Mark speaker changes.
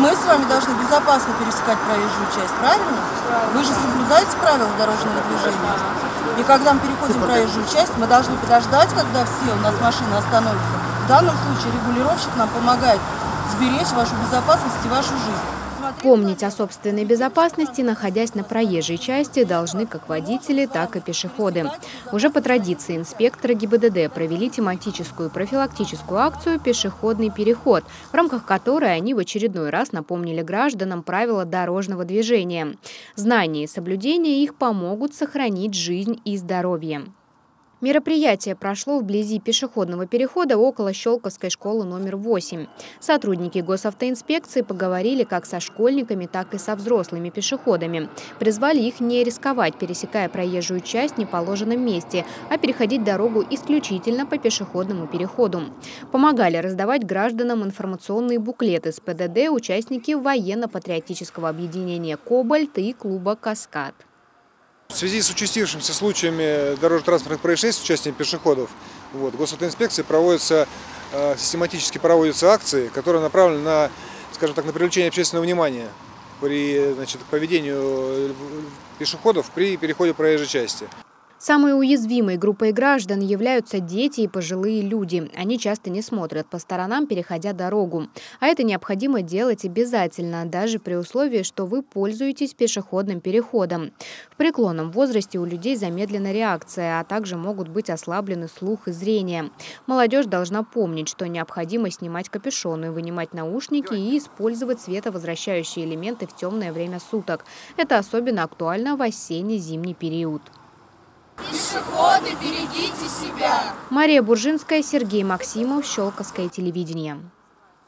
Speaker 1: Мы с вами должны безопасно пересекать проезжую часть, правильно? Вы же соблюдаете правила дорожного движения. И когда мы переходим проезжую часть, мы должны подождать, когда все у нас машины остановятся. В данном случае регулировщик нам помогает сберечь вашу безопасность и вашу жизнь.
Speaker 2: Помнить о собственной безопасности, находясь на проезжей части, должны как водители, так и пешеходы. Уже по традиции инспекторы ГИБДД провели тематическую профилактическую акцию «Пешеходный переход», в рамках которой они в очередной раз напомнили гражданам правила дорожного движения. Знания и соблюдение их помогут сохранить жизнь и здоровье. Мероприятие прошло вблизи пешеходного перехода около Щелковской школы номер 8. Сотрудники госавтоинспекции поговорили как со школьниками, так и со взрослыми пешеходами. Призвали их не рисковать, пересекая проезжую часть в неположенном месте, а переходить дорогу исключительно по пешеходному переходу. Помогали раздавать гражданам информационные буклеты с ПДД участники военно-патриотического объединения «Кобальт» и клуба «Каскад».
Speaker 3: В связи с участившимися случаями дорожно-транспортных происшествий с участием пешеходов, вот, госавтоинспекции проводятся, э, систематически проводятся акции, которые направлены на, скажем так, на привлечение общественного внимания при значит, поведению пешеходов при переходе проезжей части.
Speaker 2: Самой уязвимой группой граждан являются дети и пожилые люди. Они часто не смотрят по сторонам, переходя дорогу. А это необходимо делать обязательно, даже при условии, что вы пользуетесь пешеходным переходом. В преклонном возрасте у людей замедлена реакция, а также могут быть ослаблены слух и зрение. Молодежь должна помнить, что необходимо снимать капюшоны, вынимать наушники и использовать световозвращающие элементы в темное время суток. Это особенно актуально в осенне-зимний период.
Speaker 4: Пешеходы, берегите себя!
Speaker 2: Мария Буржинская, Сергей Максимов, Щелковское телевидение.